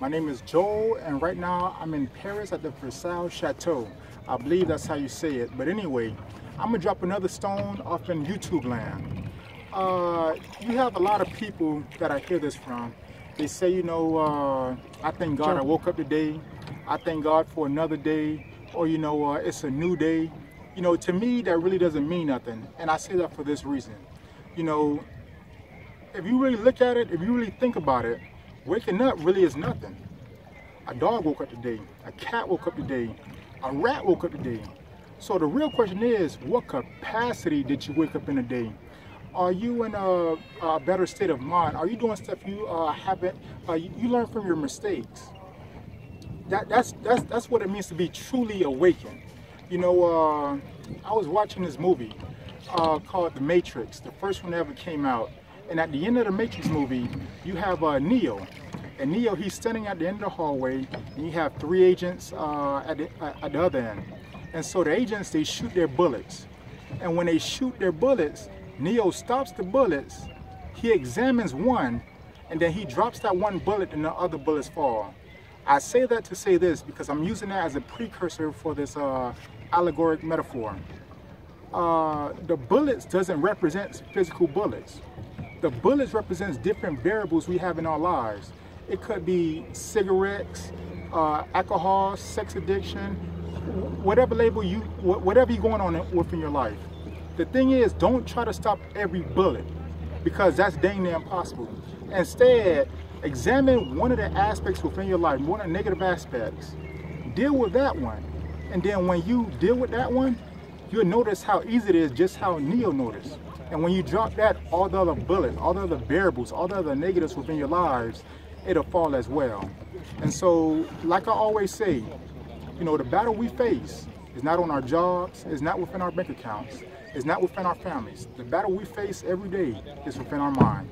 My name is Joel, and right now I'm in Paris at the Versailles Chateau. I believe that's how you say it. But anyway, I'm gonna drop another stone off in YouTube land. Uh, you have a lot of people that I hear this from. They say, you know, uh, I thank God I woke up today. I thank God for another day. Or, you know, uh, it's a new day. You know, to me, that really doesn't mean nothing. And I say that for this reason. You know, if you really look at it, if you really think about it, waking up really is nothing. A dog woke up today, a cat woke up today, a rat woke up today. So the real question is, what capacity did you wake up in a day? Are you in a, a better state of mind? Are you doing stuff you uh, haven't, uh, you, you learn from your mistakes? That, that's, that's, that's what it means to be truly awakened. You know, uh, I was watching this movie uh, called The Matrix, the first one that ever came out. And at the end of the Matrix movie, you have uh, Neo. And Neo, he's standing at the end of the hallway, and you have three agents uh, at, the, at the other end. And so the agents, they shoot their bullets. And when they shoot their bullets, Neo stops the bullets, he examines one, and then he drops that one bullet and the other bullets fall. I say that to say this because I'm using that as a precursor for this uh, allegoric metaphor. Uh, the bullets doesn't represent physical bullets. The bullets represents different variables we have in our lives. It could be cigarettes, uh, alcohol, sex addiction, whatever label you, whatever you're going on with in your life. The thing is, don't try to stop every bullet because that's dang near impossible. Instead, examine one of the aspects within your life, one of the negative aspects. Deal with that one. And then when you deal with that one, you'll notice how easy it is, just how Neo noticed. And when you drop that, all the other bullets, all the other variables, all the other negatives within your lives, it'll fall as well. And so, like I always say, you know, the battle we face is not on our jobs, it's not within our bank accounts, it's not within our families. The battle we face every day is within our mind.